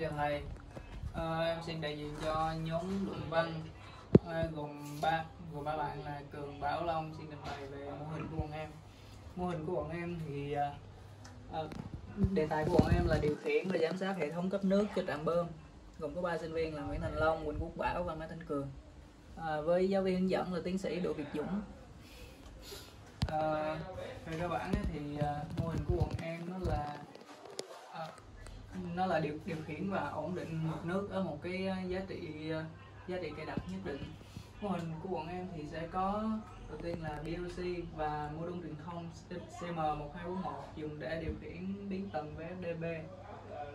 chào thầy à, em xin đại diện cho nhóm luận văn. À, gồm ba gồm ba bạn là cường bảo long. Xin trình bày về mô hình của bọn em. Mô hình của bọn em thì à, đề tài của bọn em là điều khiển và giám sát hệ thống cấp nước cho trạm bơm gồm có ba sinh viên là nguyễn thành long quỳnh quốc bảo và mai thanh cường. À, với giáo viên hướng dẫn là tiến sĩ đỗ việt dũng. À, về cơ bản thì mô hình của bọn em nó là nó là điều điều khiển và ổn định mực nước ở một cái ờ, giá trị ờ, giá trị cài đặt nhất định. Mô hình của bọn em thì sẽ có đầu tiên là BLC và mô đun truyền thông CM1241 dùng để điều khiển biến tần với FDB à,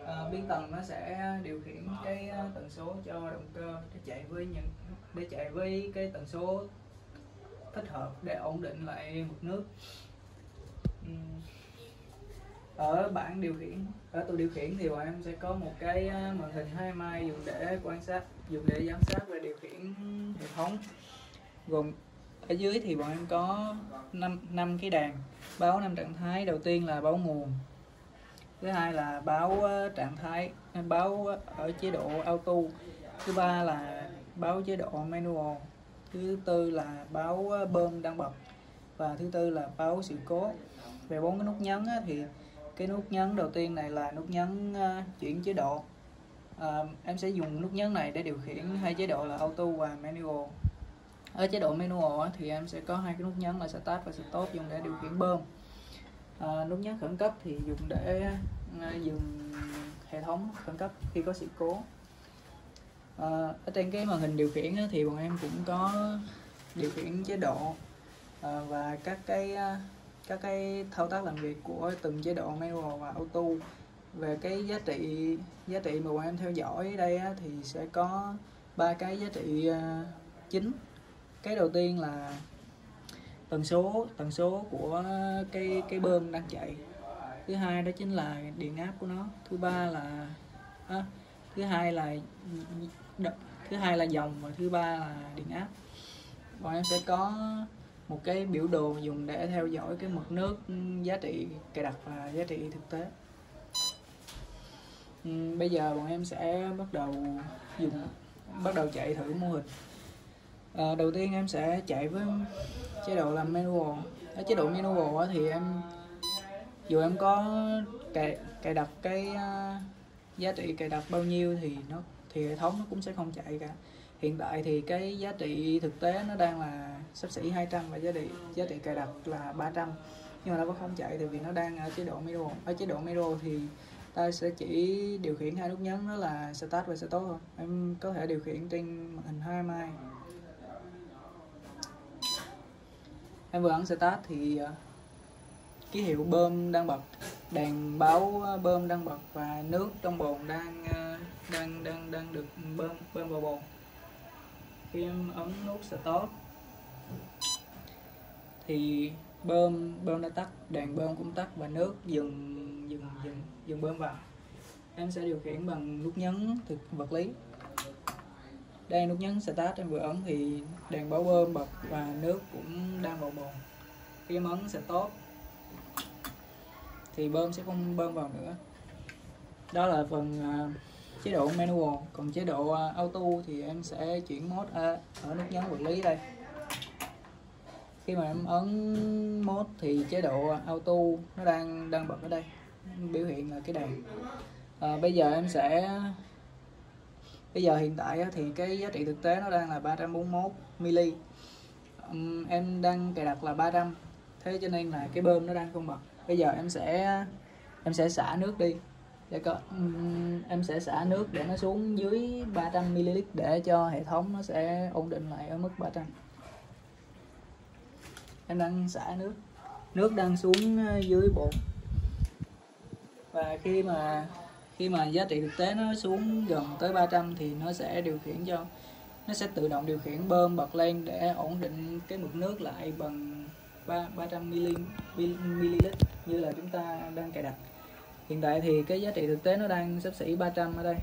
ờ, biến tần nó sẽ điều khiển cái tần số cho động cơ để chạy với những để chạy với cái tần số thích hợp để ổn định lại mực nước. Uhm ở bảng điều khiển, ở tủ điều khiển thì bọn em sẽ có một cái ờ, màn hình hai mai dùng để quan sát, dùng để giám sát và điều khiển hệ thống. Gồm, ở dưới thì bọn em có năm năm cái đàn, báo năm trạng thái. Đầu tiên là báo nguồn, thứ hai là báo ờ, trạng thái báo ở chế độ auto, thứ ba là báo chế độ manual, thứ tư là báo ờ, bơm đang bật, và thứ tư là báo sự cố. Về bốn cái nút nhấn thì cái nút nhấn đầu tiên này là nút nhấn uh, chuyển chế độ. Uh, em sẽ dùng nút nhấn này để điều khiển hai chế độ là auto và manual. Ở chế độ manual thì em sẽ có hai cái nút nhấn là start và stop dùng để điều khiển bơm. Uh, nút nhấn khẩn cấp thì dùng để uh, dừng hệ thống khẩn cấp khi có sự cố. Ờ, ở trên cái màn hình điều khiển thì bọn em cũng có điều khiển chế độ. Ờ, và các cái các cái thao tác làm việc của từng chế độ manual và auto. Về cái giá trị giá trị mà bọn em theo dõi đây á, thì sẽ có ba cái giá trị ờ, chính. Cái đầu tiên là tần số tần số của cái cái bơm đang chạy. Thứ hai đó chính là điện áp của nó. Thứ ba là à, thứ hai là thứ hai là dòng và thứ ba là điện áp. Bọn em sẽ có một cái biểu đồ dùng để theo dõi cái mực nước giá trị cài đặt và giá trị thực tế. Ừ, bây giờ bọn em sẽ bắt đầu dùng bắt đầu chạy thử mô hình. À, đầu tiên em sẽ chạy với chế độ là manual. Ở chế độ manual thì em dù em có cài cài đặt cái uh, giá trị cài đặt bao nhiêu thì nó thì hệ thống nó cũng sẽ không chạy cả hiện tại thì cái giá trị thực tế nó đang là sắp xỉ 200 và giá trị giá trị cài đặt là 300 nhưng mà nó vẫn không chạy tại vì nó đang ở chế độ manual ở chế độ manual thì ta sẽ chỉ điều khiển hai nút nhấn, đó là start và stop thôi. Em có thể điều khiển trên màn hình hai mai. Em vừa ấn start thì ờ, ký hiệu bơm đang bật, đèn báo ờ, bơm đang bật và nước trong bồn đang ờ, đang đang đang được bơm bơm vào bồn khi em ấn nút stop thì bơm bơm đã tắt, đèn bơm cũng tắt và nước dừng dừng dừng dừng bơm vào. Em sẽ điều khiển bằng nút nhấn thực vật lý. Đây, nút nhấn start em vừa ấn thì đèn báo bơm bật và nước cũng đang vào bồn. Khi em ấn stop thì bơm sẽ không bơm vào nữa. Đó là phần à, chế độ manual còn chế độ à, auto thì em sẽ chuyển mode à, ở nút nhấn vật lý đây. Khi mà em ấn mode thì chế độ à, auto nó đang đang bật ở đây biểu hiện là cái đèn. À, bây giờ em sẽ bây giờ hiện tại thì cái giá trị thực tế nó đang là 341 mili Ừm, em đang cài đặt là 300 thế cho nên là cái bơm nó đang không bật. Bây giờ em sẽ em sẽ xả nước đi để có. Em sẽ xả nước để nó xuống dưới 300 ml để cho hệ thống nó sẽ ổn định lại ở mức 300 em đang xả nước. Nước đang xuống ờ, dưới bồn và khi mà khi mà giá trị thực tế nó xuống gần tới 300 thì nó sẽ điều khiển cho nó sẽ tự động điều khiển bơm bật lên để ổn định cái mực nước lại bằng 3 300 ml, ml như là chúng ta đang cài đặt hiện tại thì cái giá trị thực tế nó đang sắp xỉ 300 ở đây.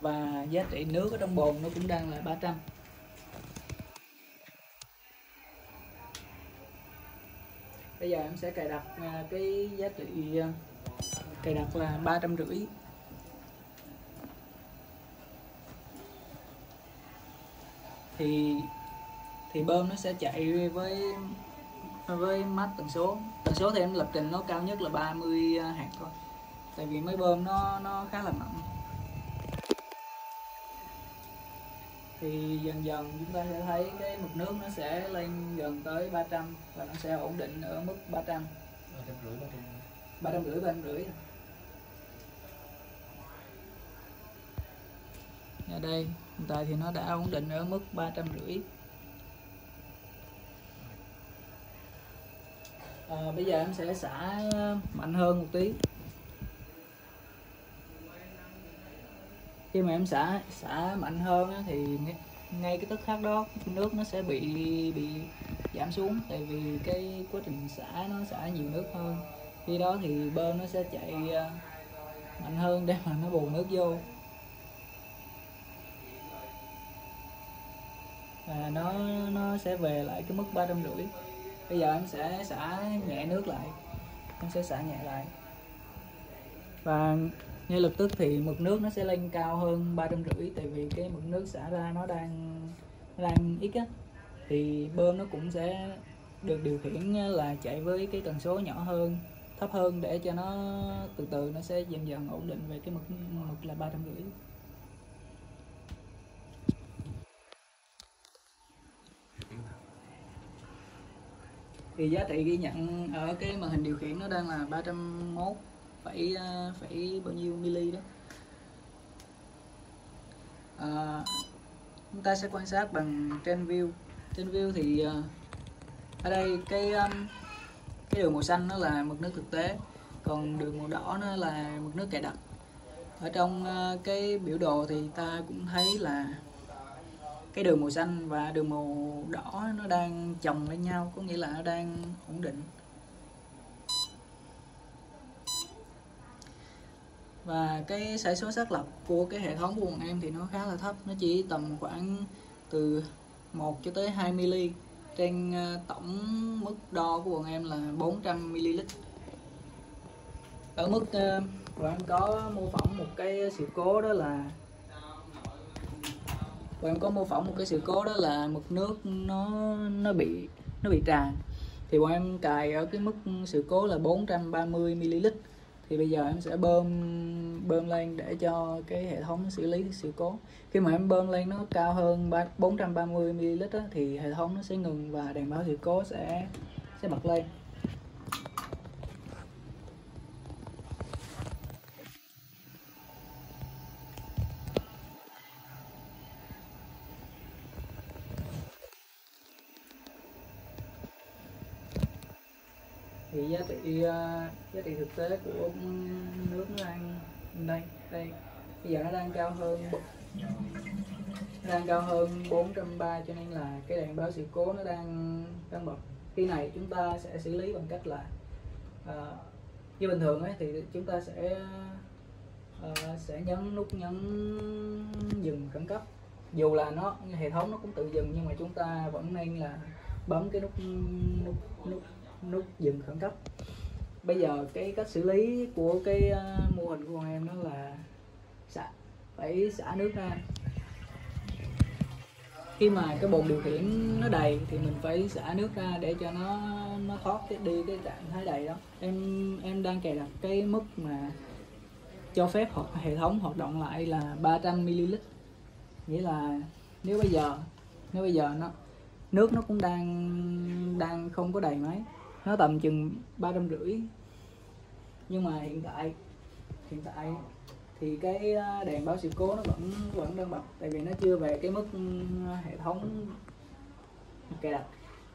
Và giá trị nước ở trong bồn nó cũng đang là 300 bây giờ em sẽ cài đặt à, cái giá trị à, cài đặt là ba trăm rưỡi. Thì thì bơm nó sẽ chạy với với mát tần số. Tần số thì em lập trình nó cao nhất là 30 hạt thôi. Tại vì máy bơm nó nó khá là mạnh thì dần dần chúng ta sẽ thấy cái mực nước nó sẽ lên gần tới 300 và nó sẽ ổn định ở mức 300 350 300 350 350 ở đây hiện tại thì nó đã ổn định ở mức 350 à, bây giờ em sẽ xả ờ, mạnh hơn một tí. Khi mà em xả xả mạnh hơn á, thì ngay, ngay cái tức khắc đó nước nó sẽ bị bị giảm xuống. Tại vì cái quá trình xả nó xả nhiều nước hơn. Khi đó thì bơm nó sẽ chạy ờ, mạnh hơn để mà nó bù nước vô. Và nó nó sẽ về lại cái mức ba trăm rưỡi bây giờ em sẽ xả nhẹ nước lại. Em sẽ xả nhẹ lại. Và ngay lập tức thì mực nước nó sẽ lên cao hơn ba trăm rưỡi, tại vì cái mực nước xả ra nó đang nó đang ít á. Thì bơm nó cũng sẽ được điều khiển là chạy với cái tần số nhỏ hơn, thấp hơn để cho nó từ từ nó sẽ dần dần ổn định về cái mực mực là ba trăm rưỡi. Thì giá trị ghi nhận ở cái màn hình điều khiển nó đang là 301 phải phải phẩy bao nhiêu mili đó. À, chúng ta sẽ quan sát bằng trên view. Trên view thì ờ, ở đây cái cái đường màu xanh nó là mực nước thực tế còn đường màu đỏ nó là mực nước cài đặt. Ở trong ờ, cái biểu đồ thì ta cũng thấy là cái đường màu xanh và đường màu đỏ nó đang chồng lên nhau, có nghĩa là nó đang ổn định. Và cái sải số xác lập của cái hệ thống của bọn em thì nó khá là thấp, nó chỉ tầm khoảng từ 1 cho tới 2 ml trên ờ, tổng mức đo của bọn em là 400 ml ở mức ờ, bọn em có mô phỏng một cái sự cố đó là bọn em có mô phỏng một cái sự cố đó là mực nước nó nó bị nó bị tràn. Thì bọn em cài ở cái mức sự cố là 430 ml thì bây giờ em sẽ bơm bơm lên để cho cái hệ thống xử lý sự cố. Khi mà em bơm lên nó cao hơn 430 ml đó, thì hệ thống nó sẽ ngừng và đèn báo sự cố sẽ sẽ bật lên. Giá trị ờ, giá trị thực tế của nước nó đang đây đây. Bây giờ nó đang cao hơn đang cao hơn 430 cho nên là cái đèn báo sự cố nó đang đang bật. Khi này chúng ta sẽ xử lý bằng cách là uh, như bình thường ấy thì chúng ta sẽ uh, sẽ nhấn nút nhấn dừng khẩn cấp. Dù là nó hệ thống nó cũng tự dừng nhưng mà chúng ta vẫn nên là bấm cái nút nút nút nút dừng khẩn cấp. Bây giờ cái cách xử lý của cái uh, mô hình của bọn em đó là xả phải xả nước ra. Khi mà cái bồn điều khiển nó đầy thì mình phải xả nước ra để cho nó nó thoát cái đi cái trạng thái đầy đó. Em em đang cài đặt cái mức mà cho phép hoặc hệ thống hoạt động lại là 300 ml. Nghĩa là nếu bây giờ nếu bây giờ nó nước nó cũng đang đang không có đầy mấy nó tầm chừng ba trăm rưỡi. Nhưng mà hiện tại hiện tại thì cái à, đèn báo sự cố nó vẫn vẫn đang bật. Tại vì nó chưa về cái mức ừ, hệ thống cài đặt.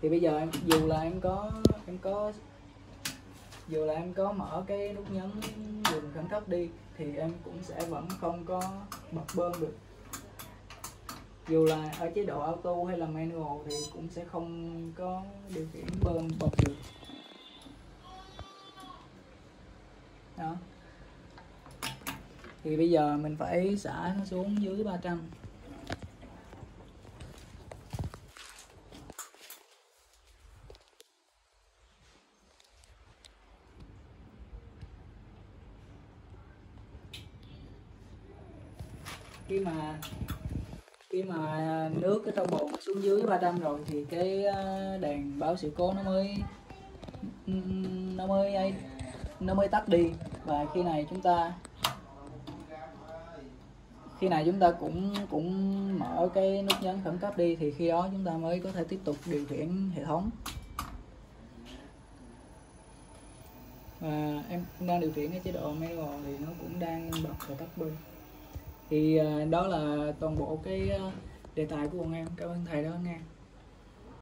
Thì bây giờ em, dù là em có em có, dù là em có mở cái nút nhấn dừng khẩn cấp đi, thì em cũng sẽ vẫn không có bật bơm được. Dù là ở chế độ auto hay là manual thì cũng sẽ không có điều khiển bơm bật được. Thì bây giờ mình phải xả nó xuống dưới 300 khi mà khi mà nước cái trong bồn xuống dưới 300 rồi thì cái ờ, đèn báo sự cố nó mới nó mới ấy, nó mới tắt đi. Và khi này chúng ta khi này chúng ta cũng cũng mở cái nút nhấn khẩn cấp đi thì khi đó chúng ta mới có thể tiếp tục điều khiển hệ thống. Và em đang điều khiển cái chế độ manual thì nó cũng đang bật và tắt bơ thì à, đó là toàn bộ cái à, đề tài của bọn em cảm ơn thầy đã nghe.